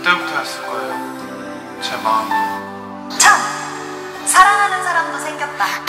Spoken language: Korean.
그때부터였을 거예요. 제 마음이. 참! 사랑하는 사람도 생겼다.